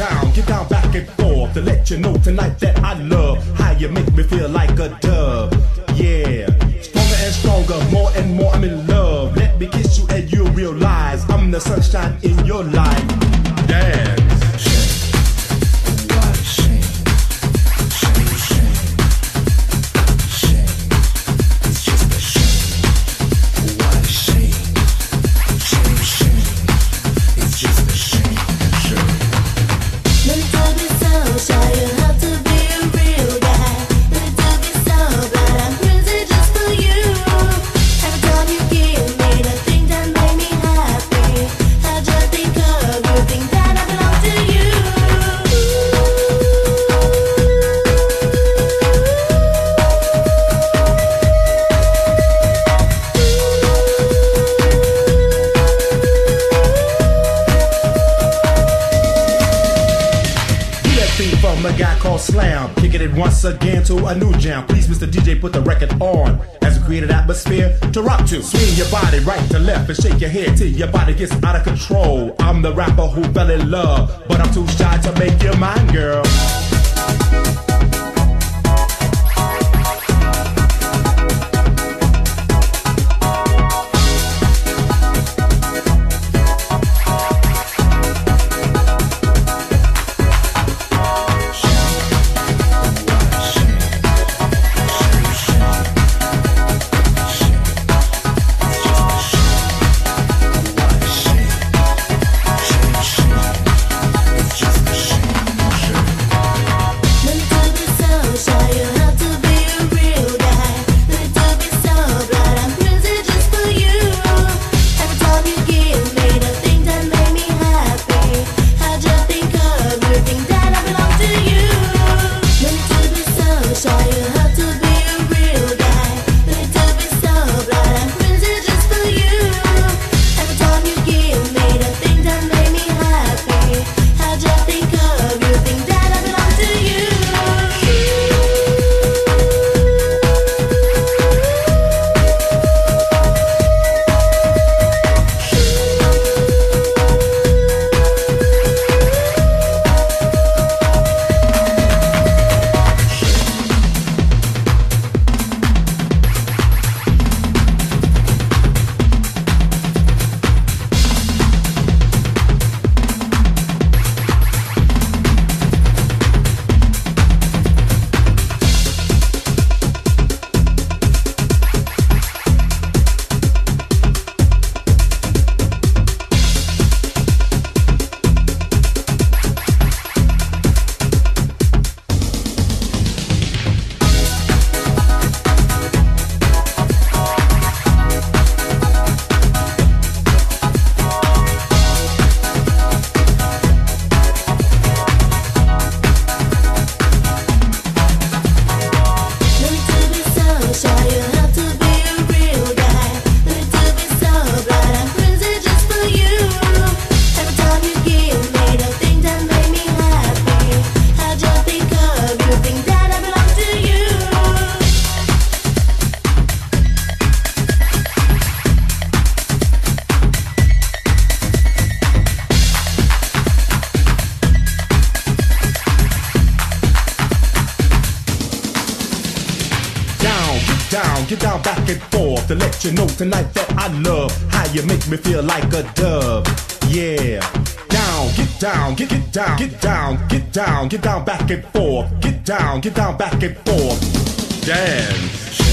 down, get down back and forth to let you know tonight that I love how you make me feel like a dove. Yeah, stronger and stronger, more and more I'm in love. Let me kiss you and you'll realize I'm the sunshine in your life. Damn. Slam. Kicking it once again to a new jam. Please, Mr. DJ, put the record on. As we create an atmosphere to rock to. Swing your body right to left and shake your head till your body gets out of control. I'm the rapper who fell in love, but I'm too shy to make you mine, girl. Get down, back and forth to let you know tonight that I love how you make me feel like a dove. Yeah. Down, get down, get get down, get down, get down, get down, back and forth. Get down, get down, back and forth. Dance.